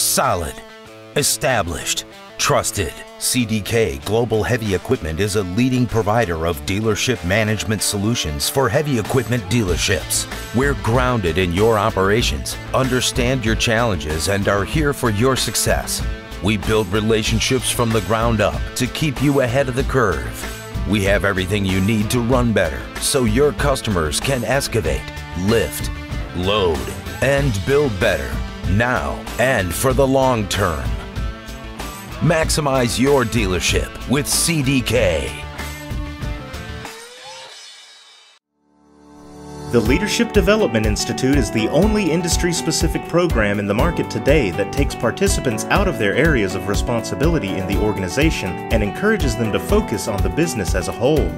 Solid. Established. Trusted. CDK Global Heavy Equipment is a leading provider of dealership management solutions for heavy equipment dealerships. We're grounded in your operations, understand your challenges, and are here for your success. We build relationships from the ground up to keep you ahead of the curve. We have everything you need to run better so your customers can excavate, lift, load, and build better now and for the long term. Maximize your dealership with CDK. The Leadership Development Institute is the only industry specific program in the market today that takes participants out of their areas of responsibility in the organization and encourages them to focus on the business as a whole.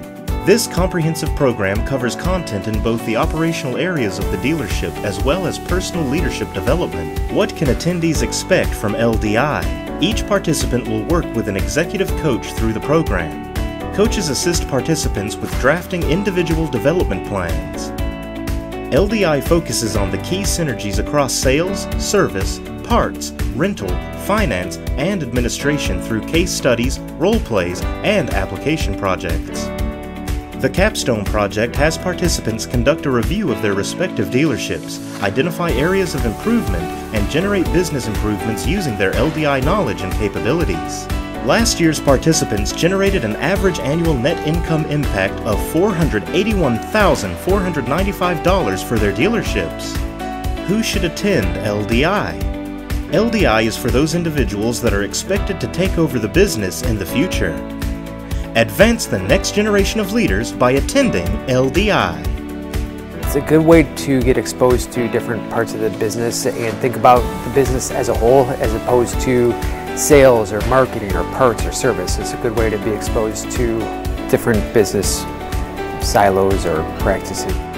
This comprehensive program covers content in both the operational areas of the dealership as well as personal leadership development. What can attendees expect from LDI? Each participant will work with an executive coach through the program. Coaches assist participants with drafting individual development plans. LDI focuses on the key synergies across sales, service, parts, rental, finance, and administration through case studies, role plays, and application projects. The Capstone Project has participants conduct a review of their respective dealerships, identify areas of improvement, and generate business improvements using their LDI knowledge and capabilities. Last year's participants generated an average annual net income impact of $481,495 for their dealerships. Who should attend LDI? LDI is for those individuals that are expected to take over the business in the future. Advance the next generation of leaders by attending LDI. It's a good way to get exposed to different parts of the business and think about the business as a whole as opposed to sales or marketing or parts or service. It's a good way to be exposed to different business silos or practices.